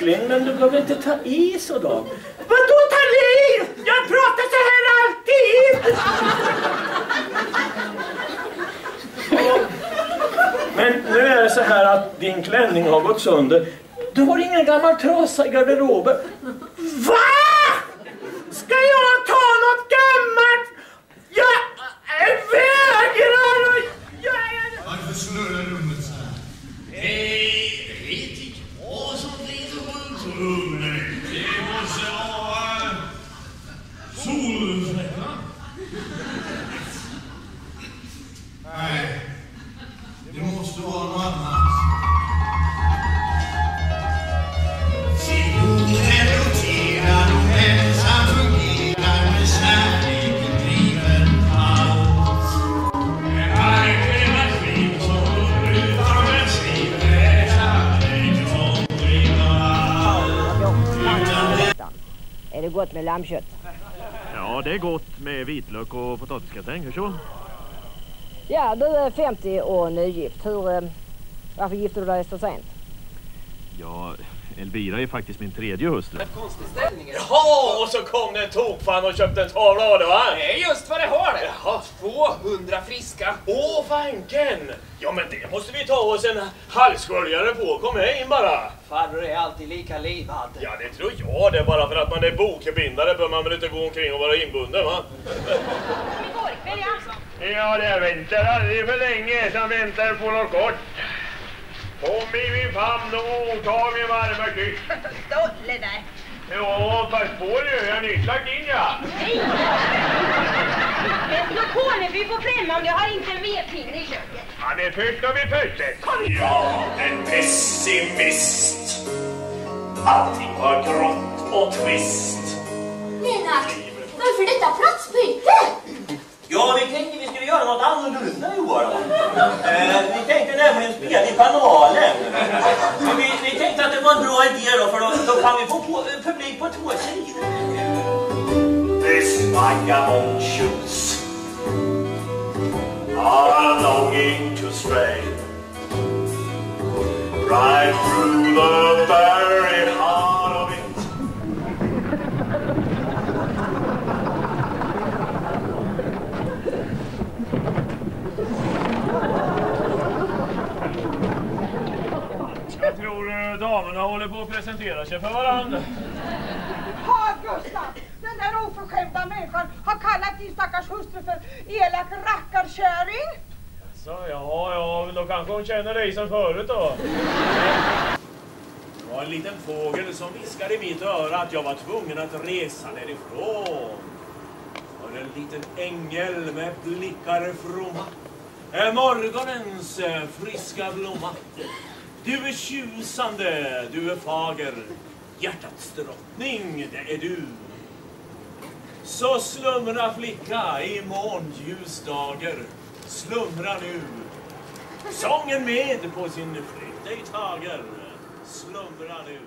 Men du behöver inte ta i så då. Vadå ta i? Jag pratar så här alltid! Men nu är det så här att din klänning har gått sönder. Du har ingen gammal trasa i garderoben. VA? Ska jag ta något gammalt? Jag vägrar! Jag... Varför snurrar rummet så här? Hej, det vet inte vad som driver runt rummet. Det måste vara solfläckar. Nej, det måste vara något annat. Gott med lammkött? Ja, det är gott med vitlök och potatisgratäng. Hur så? Ja, du är 50 och nygift. Hur, eh, varför gifte du dig så sent? Ja, Elvira är faktiskt min tredje hustru. Jaha, och så kom det en tokfan och köpte en tavla av det va? Det är just vad det har det. Jaha. 200 friska. Åh, fanken! Ja, men det måste vi ta oss en halssköljarare på. Kom med in bara. Farbror är alltid lika livad. Ja, det tror jag. Det är bara för att man är bokbindare bör man väl inte gå omkring och vara inbunden, va? Ja, det väntar aldrig för länge som väntar på något gott. Kom i min famn och mottag min varma kyss. Stolle där. Ja, pass på nu. Jag har nyss lagt in, ja. Men slå på nu, vi får klämma om du har inte en vedpinne i köket. Ja, men först har vi pussel. Jag en pessimist. Allting var grått och trist. Lennart, varför detta platsbyte? Ja, vi tänkte vi skulle göra något annorlunda i år. Eh, vi tänkte nämligen spela i kanalen. Vi, vi tänkte att det var en bra idé då, för då, då kan vi få på, publik på två sidor. This vagabond shoots are longing to stray right through the Jag tror eh, damerna håller på att presentera sig för varandra. Ha Gustav! Den där oförskämda människan har kallat din stackars hustru för elak rackarkärring. Så, ja, ja, men då kanske hon känner dig som förut då. Det var en liten fågel som viskade i mitt öra att jag var tvungen att resa därifrån. För en liten ängel med blickar fromma. Är morgonens eh, friska blomma. Du är tjusande, du är fager. Hjärtats drottning, det är du. Så slumra flicka i månljusdager. Slumra nu. Sången med på sin flytt ej tager. Slumra nu.